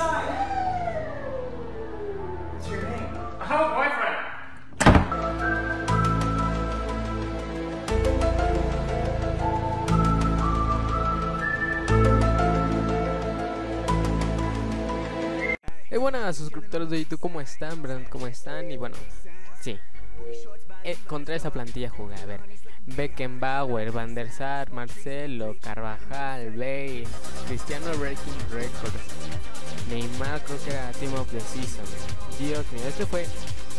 inside. What's your name? Oh, boyfriend. Eh, buenas suscriptores de YouTube, ¿cómo están? ¿Cómo están? Y bueno, sí. Eh, contra esa plantilla jugué, a ver. Beckenbauer, Van der Sar, Marcelo, Carvajal, Bale, Cristiano Breaking Records, Neymar, creo que era Team of the Season. Dios mío, este fue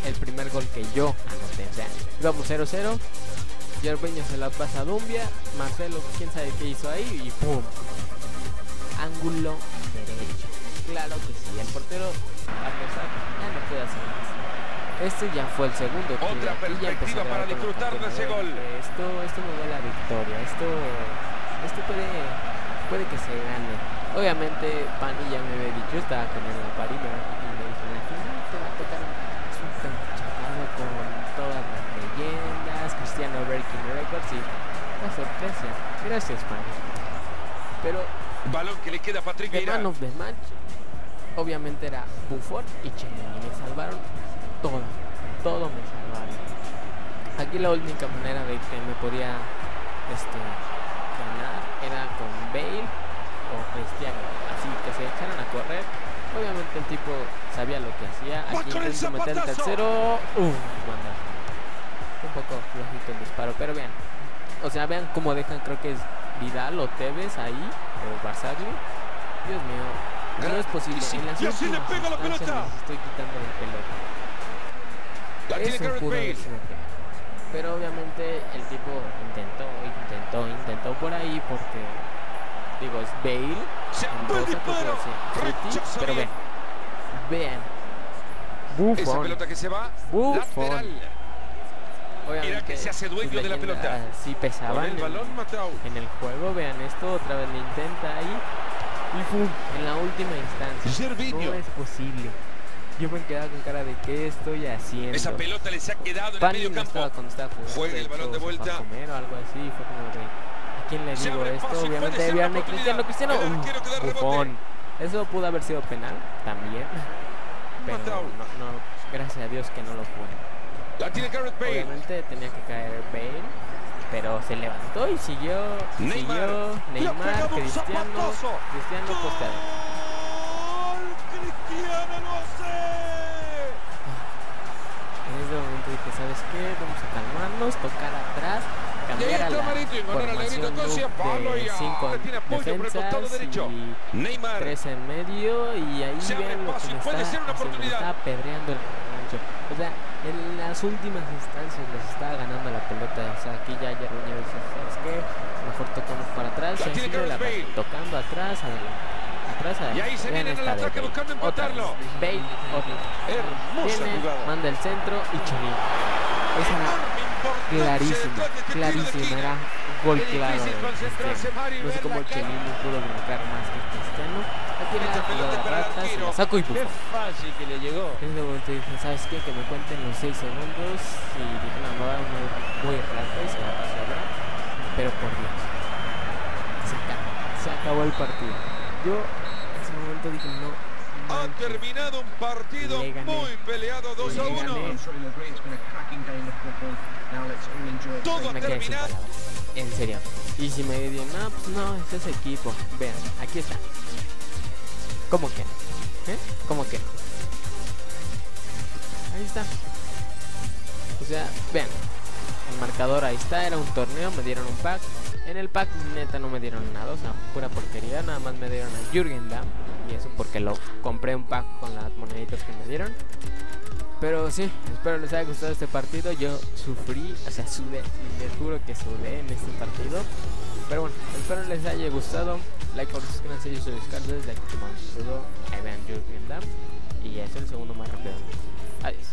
el primer gol que yo anoté. O sea, íbamos 0-0. Yerbeño se la pasa a Dumbia. Marcelo, quién sabe qué hizo ahí. Y ¡pum! Ángulo derecho. Claro que sí. El portero, a pesar, ya no puede hacer más. Este ya fue el segundo. que Otra aquí ya perspectiva para el disfrutar de ese gol. Esto, esto me da la victoria. Esto, esto puede, puede que se gane. Obviamente, Pani ya me había dicho, estaba con París, ¿verdad? y me dijo, la final te va a tocar un con todas las leyendas, Cristiano Breaking Records y una sorpresa. Gracias, Pani. Pero Balón que le queda a Patrick The man of the match obviamente era Buffon y Chelini. Me salvaron todo, todo me salvaron. Aquí la única manera de que me podía este, ganar era con Bale o Cristiano. Así que se echaron a correr. Obviamente el tipo sabía lo que hacía. Aquí intento meter el tercero. Uf, bandazo. Un poco flojito el disparo, pero vean. O sea, vean cómo dejan, creo que es Vidal o Tevez ahí, o Barzagli. Dios mío, no es posible. En las le pega la pelota. les estoy quitando Eso Gareth pudo haber Bale. sido peor. Pero obviamente el tipo intentó, intentó, intentó por ahí porque, digo, es Bale. Pero bien. vean, vean. Esa Buffon. pelota que se va. Buffon. Lateral. Obviamente, que se hace dueño de la pelota. Sí Con pesaban el en- balón en el juego. Vean esto, otra vez le intenta ahí. Y. En la última instancia. No es posible. Yo me quedaba con cara de qué estoy haciendo. Esa pelota les ha quedado en el medio estaba campo. cuando estaba jugando. Juega el balón de vuelta. comer o algo así. Fue como de. ¿A quién le digo esto? paso Obviamente oportunidad. Cristiano. Cristiano. Eso pudo haber sido penal también. Pero no, no, gracias a Dios que no lo fue. La tiene Gareth Bale. Obviamente tenía que caer Bale, pero se levantó y siguió, Neymar. siguió Neymar, Cristiano. Cristiano Costado. ¡Gol! Cristiano lo hace. En ese momento dije, ¿sabes qué? Vamos a calmarnos, tocar atrás, cambiar a la formación de cinco ahora tiene apoyo por el costado defensas derecho. y Neymar. tres en medio y ahí vean lo que me está haciendo, me oportunidad. está apedreando el rancho. O sea, en las últimas instancias les estaba ganando la pelota. O sea, aquí ya Yerruño dice, ¿sabes qué? Mejor tocamos para atrás. Y así la tocando atrás, adelante. Atrás. Y ahí se viene en el ataque Bale. buscando vez. Bale, otra. Hermosa jugada. manda el centro y Chelín. Esa clarísima, clarísima, era gol Qué claro. Cristiano. No sé cómo cara. Chelín pudo brincar más que Cristiano. Aquí la jugada rata, se la saco y Qué pum. fácil que le llegó. En ese momento dije, ¿sabes qué? Que me cuenten los 6 segundos y dije, no, me va a muy, rata y se la pasó. Pero por Dios, se acabó, se acabó el partido. Yo ese momento dije, no, Ha terminado un partido muy peleado 2 a Le 1. gané. Todo ha terminado. En serio. Y si me dicen, no, pues no, es ese equipo. Vean, aquí está. ¿Cómo que? ¿Eh? ¿Cómo que? Ahí está. O sea, vean. El marcador ahí está, era un torneo, me dieron un pack. En el pack neta no me dieron nada, o sea, pura porquería, nada más me dieron a Jürgen Damm y eso porque lo compré un pack con las moneditas que me dieron. Pero sí, espero les haya gustado este partido. Yo sufrí, o sea, sudé, les juro que sudé en este partido. Pero bueno, espero les haya gustado. Like, por suscríbanse, yo soy Oscar desde aquí todo. Ahí vean Jürgen y ya es el segundo más rápido. Adiós.